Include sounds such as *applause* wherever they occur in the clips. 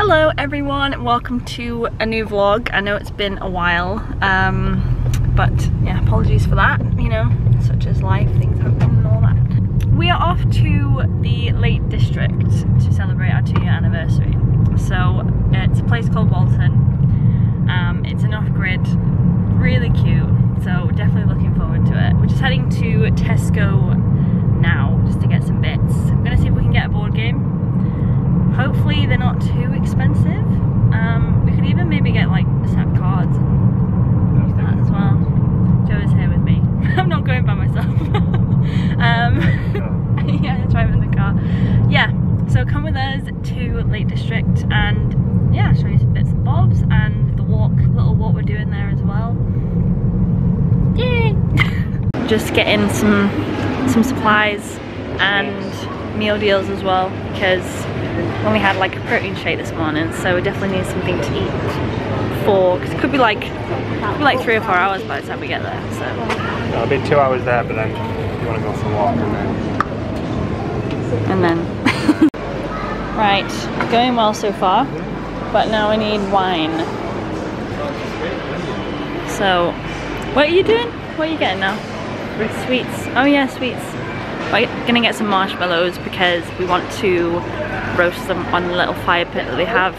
Hello everyone, welcome to a new vlog. I know it's been a while, um, but yeah, apologies for that. You know, such as life, things happen and all that. We are off to the Lake District to celebrate our two year anniversary. So it's a place called Walton. Um, it's an off-grid, really cute, so definitely looking forward to it. We're just heading to Tesco now, just to get some bits. I'm gonna see if we can get a board game hopefully they're not too expensive. Um, we could even maybe get like set cards and use that as well. Joe is here with me. *laughs* I'm not going by myself. *laughs* um, *laughs* yeah, driving the car. Yeah, so come with us to Lake District and yeah, show you some bits and bobs and the walk, little walk we're doing there as well. Yay! Just getting some some supplies and meal deals as well because when we had like a protein shake this morning so we definitely need something to eat for because it could be like could be like three or four hours by the time we get there so. It'll be two hours there, but then you want to go for a walk and then. and then *laughs* right going well so far but now I need wine. So what are you doing? What are you getting now? Sweets. Oh yeah sweets. We're gonna get some marshmallows because we want to roast them on the little fire pit that they have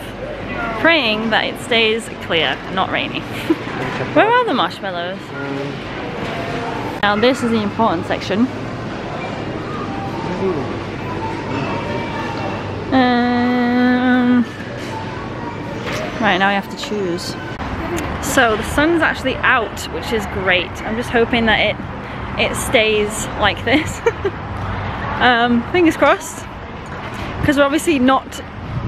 praying that it stays clear not rainy. *laughs* Where are the marshmallows? Now this is the important section. Um, right now I have to choose. So the sun's actually out which is great. I'm just hoping that it it stays like this. *laughs* Um, fingers crossed because we're obviously not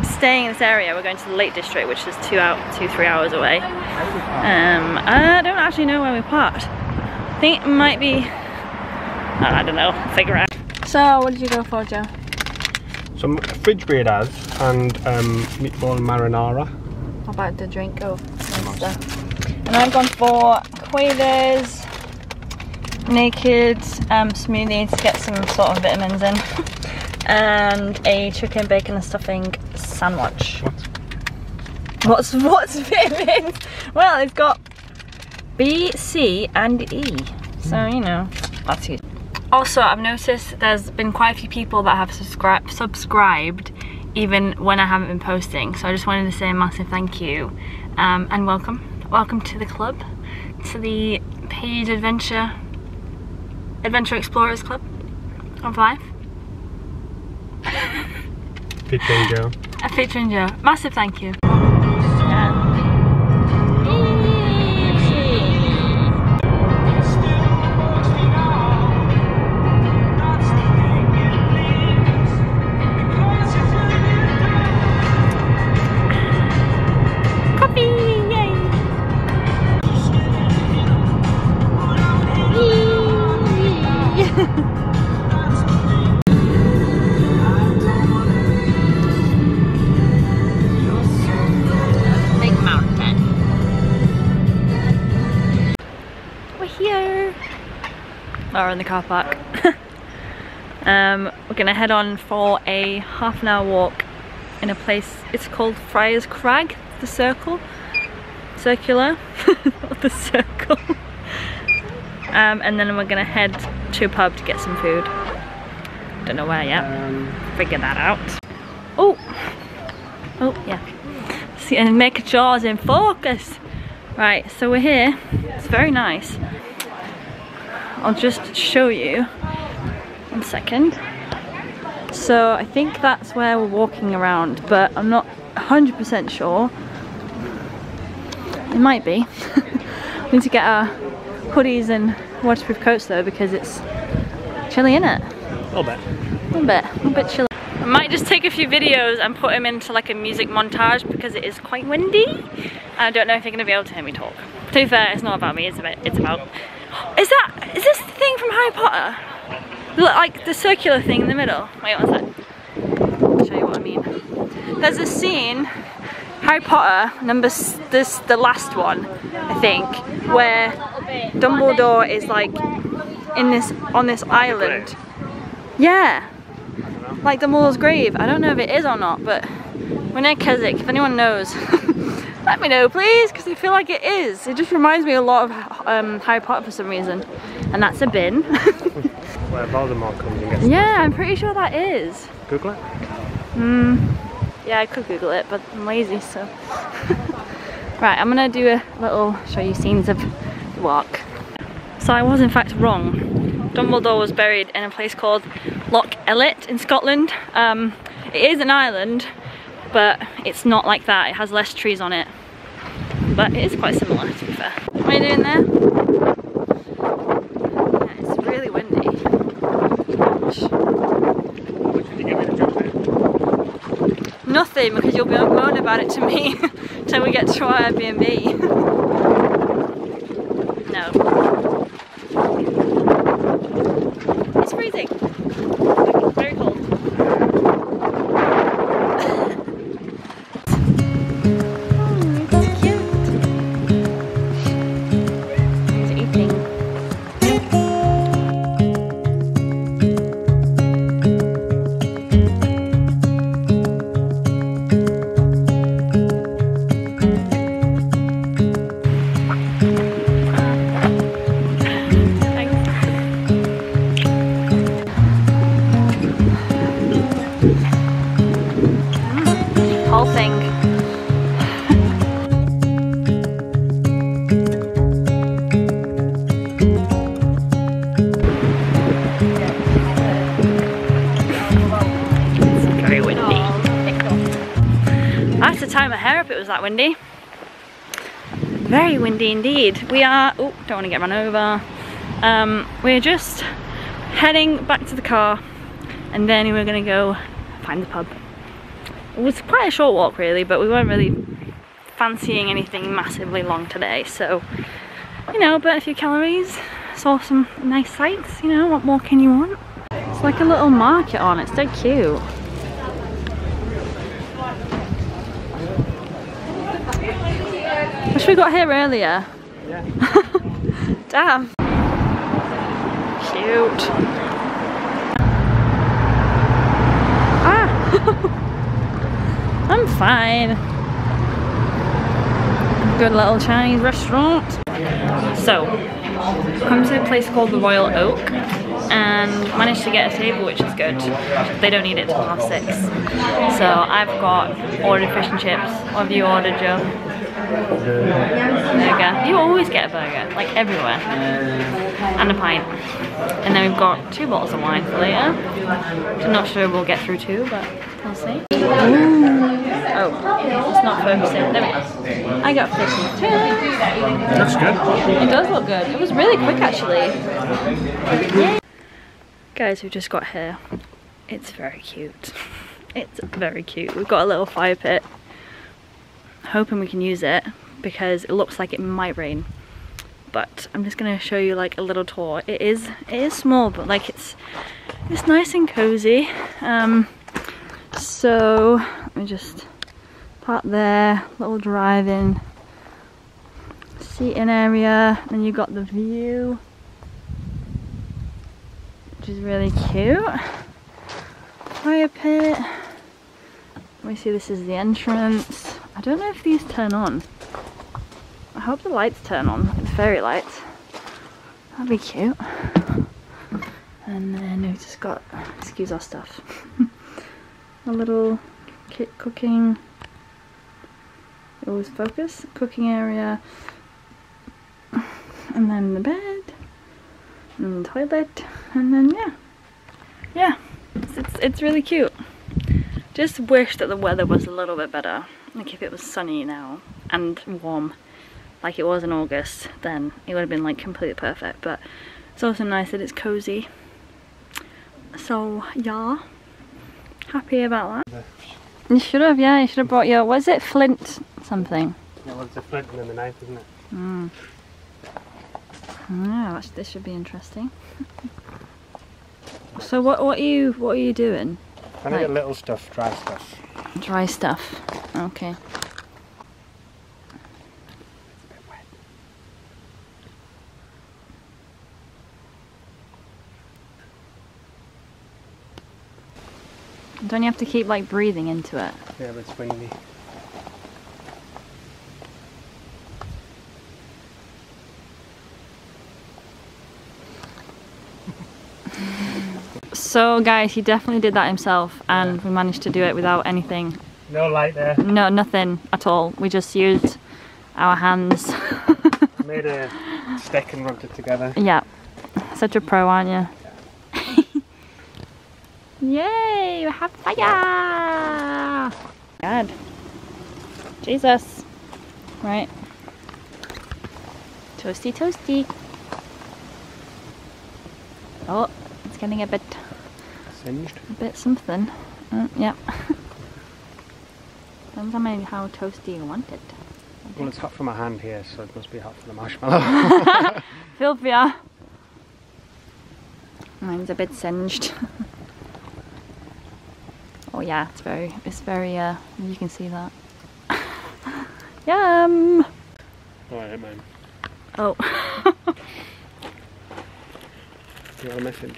staying in this area we're going to the Lake District which is two out two three hours away um, I don't actually know where we parked I think it might be I don't know figure out so what did you go for Joe Some Fridge Raiders and um, meatball marinara. How about the drink? Oh, nice stuff. And I've gone for Quavers Naked um, smoothie to get some sort of vitamins in. *laughs* and a chicken, bacon and stuffing sandwich. What? What's what's *laughs* vitamins? Well, it's got B, C and E. So, you know, that's useful. Also, I've noticed there's been quite a few people that have subscri subscribed even when I haven't been posting. So I just wanted to say a massive thank you um, and welcome. Welcome to the club, to the Paige Adventure Adventure Explorers Club of Life. Featuring Joe. A featuring Joe. Massive thank you. In the car park. *laughs* um, we're gonna head on for a half an hour walk in a place, it's called Friars Crag, the circle. Circular, not *laughs* the circle. Um, and then we're gonna head to a pub to get some food. Don't know where yet. Um, Figure that out. Oh, oh yeah. See, and sure I was in focus. Right, so we're here. It's very nice. I'll just show you. One second. So I think that's where we're walking around, but I'm not 100% sure. It might be. *laughs* we need to get our hoodies and waterproof coats though because it's chilly in it. a little bit. A little bit, a little bit chilly. I might just take a few videos and put them into like a music montage because it is quite windy. I don't know if you're gonna be able to hear me talk. To be fair, it's not about me, it's about, it's about... Is that, is this the thing from Harry Potter? Look, like the circular thing in the middle. Wait one sec. I'll show you what I mean. There's a scene, Harry Potter, number, this, the last one, I think, where Dumbledore is like in this, on this island. Yeah. Like the Dumbledore's grave. I don't know if it is or not, but We're near Keswick, if anyone knows. *laughs* Let me know please, because I feel like it is. It just reminds me a lot of um, Harry Potter for some reason. And that's a bin. *laughs* Where Voldemort comes and gets yeah, I'm pretty sure that is. Google it. Hmm. Yeah, I could Google it, but I'm lazy, so. *laughs* right, I'm gonna do a little show you scenes of the walk. So I was in fact wrong. Dumbledore was buried in a place called Loch Eilt in Scotland. Um, it is an island, but it's not like that. It has less trees on it. But it is quite similar, to be fair. What are you doing there? Yeah, it's really windy. Gosh. Which did you get me to jump in? Nothing, because you'll be moan about it to me *laughs* till we get to our Airbnb. *laughs* no. Windy indeed. We are, oh, don't want to get run over. Um, we're just heading back to the car and then we're gonna go find the pub. It was quite a short walk really, but we weren't really fancying anything massively long today, so you know, burnt a few calories, saw some nice sights, you know, what more can you want? It's like a little market on, it's so cute. Wish we got here earlier. Yeah. *laughs* Damn. Cute. Ah! *laughs* I'm fine. Good little Chinese restaurant. So, come to a place called the Royal Oak and managed to get a table which is good. They don't need it till half six. So I've got ordered fish and chips. What have you ordered, Joe? Burger. You always get a burger, like everywhere. And a pint. And then we've got two bottles of wine for later. I'm not sure we'll get through two, but we'll see. Oh, it's not focusing. There we go. I got fish and chips. Looks good. It does look good. It was really quick actually. Guys, we've just got here. It's very cute. *laughs* It's very cute. We've got a little fire pit. Hoping we can use it because it looks like it might rain. But I'm just gonna show you like a little tour. It is it is small, but like it's it's nice and cozy. Um, so let me just park there, little drive-in seating area. and you've got the view, which is really cute. Fire pit. Let me see, this is the entrance. I don't know if these turn on. I hope the lights turn on, like the fairy lights. That'd be cute. And then we've just got, excuse our stuff, *laughs* a little kit cooking, always focus, cooking area, and then the bed, and the toilet, and then yeah, yeah, it's, it's, it's really cute. Just wish that the weather was a little bit better, like if it was sunny now, and warm, like it was in August, then it would have been like completely perfect, but it's also nice that it's cozy. So yeah, happy about that. You should have, yeah, you should have brought your, was it Flint something? Yeah, well, it's a flint and then the knife, isn't it? Mm. Yeah, that's, this should be interesting. *laughs* so what what are you what are you doing? Trying to get little stuff, dry stuff. Dry stuff. Okay. Don't you have to keep like breathing into it? Yeah, but it's windy. So guys, he definitely did that himself and we managed to do it without anything. No light there. No, nothing at all. We just used our hands. *laughs* Made a stick and rubbed it together. yeah. Such a pro, aren't you? *laughs* Yay! We have fire! God. Jesus. Right. Toasty, toasty. Oh, it's getting a bit, Singed. a bit something. Uh, yep. *laughs* Depends on how toasty you want it. Well, it's hot for my hand here, so it must be hot for the marshmallow. *laughs* For. Mine's a bit singed. *laughs* oh yeah, it's very, it's very, uh, you can see that. Yum! Alright, man. Oh. You want a message?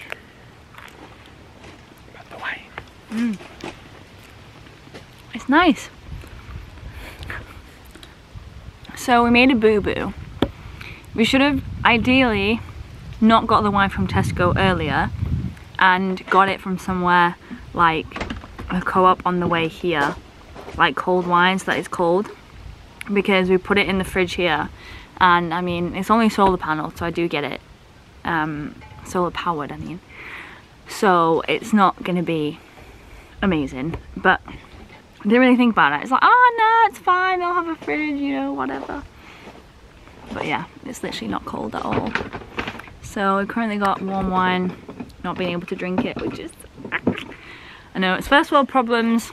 Wine. It's nice. So we made a boo-boo. We should have ideally not got the wine from Tesco earlier and got it from somewhere like a co-op on the way here. Like cold wines that is cold. Because we put it in the fridge here and I mean it's only solar panel so I do get it. Um, solar powered I mean. So it's not gonna be amazing but I didn't really think about it. It's like, oh no, it's fine, they'll have a fridge, you know, whatever. But yeah, it's literally not cold at all. So we currently got warm wine, not being able to drink it, which is, I know it's first world problems,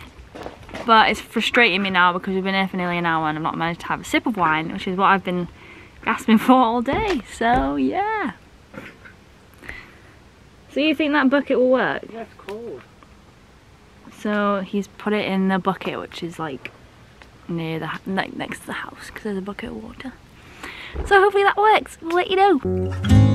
but it's frustrating me now because we've been here for nearly an hour and I've not managed to have a sip of wine, which is what I've been gasping *laughs* for all day. So yeah. So you think that bucket will work? Yeah, it's cold. So he's put it in the bucket, which is like near the like next to the house because there's a bucket of water. So hopefully that works. We'll let you know.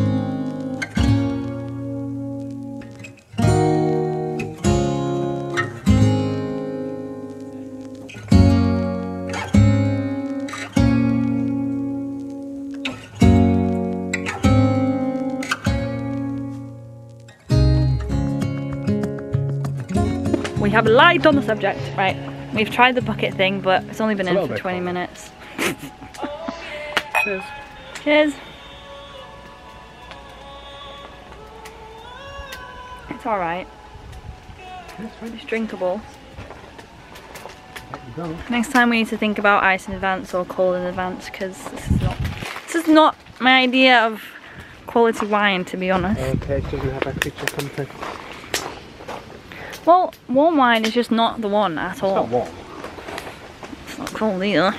We have light on the subject. Right, we've tried the bucket thing, but it's only been It's in for 20 cold. minutes. *laughs* Cheers. Cheers. It's alright. It's. Drinkable. There you go. Next time we need to think about ice in advance or cold in advance because this is not this is not my idea of quality wine to be honest. Okay, it doesn't have a picture comfort. Well, warm wine is just not the one at It's all. not warm. It's not cold either.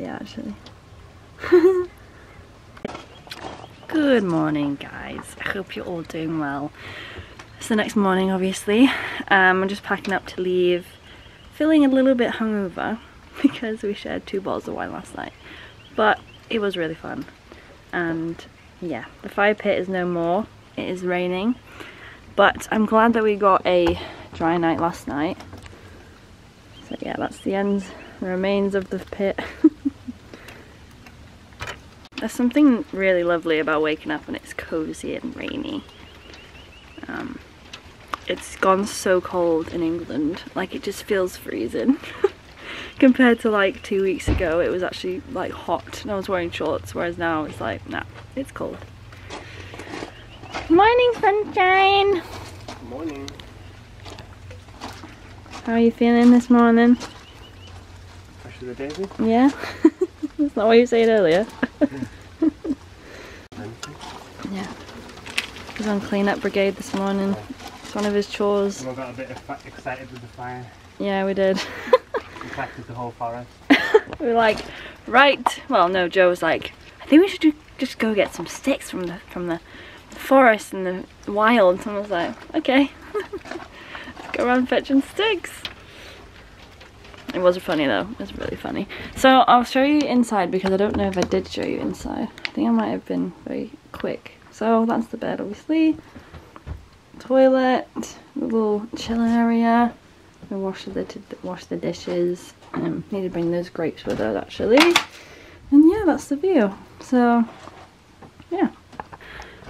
See actually. *laughs* Good morning guys. I hope you're all doing well. It's the next morning obviously. Um, I'm just packing up to leave. Feeling a little bit hungover *laughs* because we shared two bottles of wine last night. But it was really fun. And yeah, the fire pit is no more. It is raining. But I'm glad that we got a dry night last night. So yeah, that's the ends, the remains of the pit. *laughs* There's something really lovely about waking up when it's cozy and rainy. Um, it's gone so cold in England. Like it just feels freezing. *laughs* Compared to like two weeks ago, it was actually like hot and I was wearing shorts, whereas now it's like, nah, it's cold. Morning, sunshine! Morning. How are you feeling this morning? Fresh as a daisy. Yeah? *laughs* That's not what you said earlier. *laughs* yeah. He's on clean-up brigade this morning. It's one of his chores. We got a bit excited with the fire. Yeah, we did. We collected the whole forest. *laughs* we were like, right. Well, no, Joe was like, I think we should do, just go get some sticks from the from the, the forest and the wild. And I was like, okay, *laughs* let's go around fetching sticks. It was funny though. It was really funny. So I'll show you inside because I don't know if I did show you inside. I think I might have been very quick. So that's the bed, obviously. Toilet, little chilling area. We wash the wash the dishes. Um, need to bring those grapes with us actually. And yeah, that's the view. So yeah.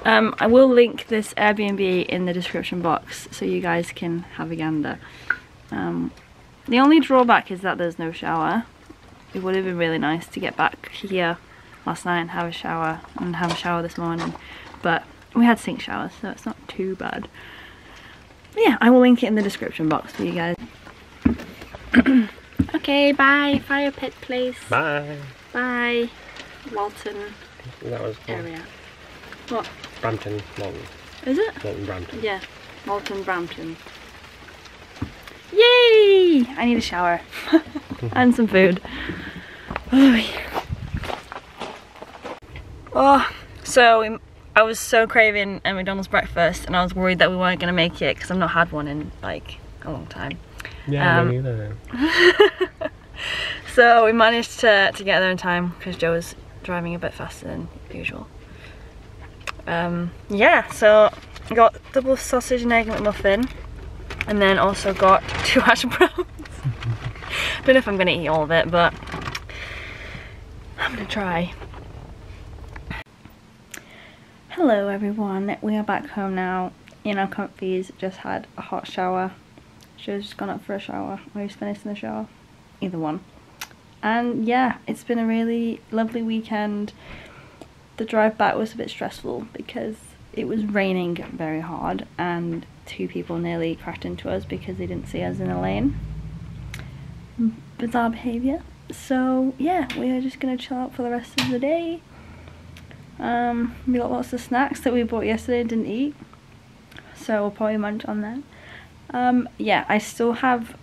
Um, I will link this Airbnb in the description box so you guys can have a gander. Um, the only drawback is that there's no shower. It would have been really nice to get back here last night and have a shower and have a shower this morning. But we had sink showers, so it's not too bad. But yeah, I will link it in the description box for you guys. *coughs* okay, bye. Fire pit place. Bye. Bye. Walton That was cool. area. What? Brampton, Malton. Is it? Malton, Brampton. Yeah. Walton Brampton. Yay! I need a shower. *laughs* and some food. Oh, so we, I was so craving a McDonald's breakfast and I was worried that we weren't going to make it because I've not had one in like a long time. Yeah, Um, me neither. *laughs* So we managed to, to get there in time because Joe was driving a bit faster than usual. Um, yeah, so I got double sausage and egg McMuffin and then also got *laughs* two hash browns. *laughs* Don't know if I'm gonna eat all of it, but I'm gonna try. Hello everyone, we are back home now in our comfies, just had a hot shower. Joe's just gone up for a shower, or he's finished in the shower. Either one. And yeah, it's been a really lovely weekend. The drive back was a bit stressful because it was raining very hard and two people nearly crashed into us because they didn't see us in a lane. Bizarre behaviour. So yeah, we are just gonna chill out for the rest of the day. Um, we got lots of snacks that we bought yesterday and didn't eat. So we'll probably munch on that. Um, yeah, I still have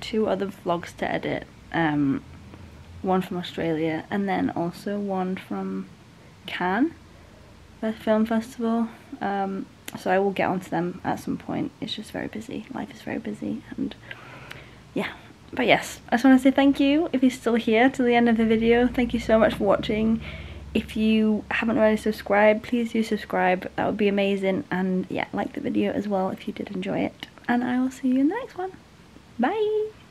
two other vlogs to edit. Um, one from Australia and then also one from Cannes, film festival. Um, so I will get onto them at some point. It's just very busy. Life is very busy and yeah. But yes, I just want to say thank you if you're still here to the end of the video. Thank you so much for watching. If you haven't already subscribed, please do subscribe. That would be amazing. And yeah, like the video as well if you did enjoy it. And I will see you in the next one. Bye!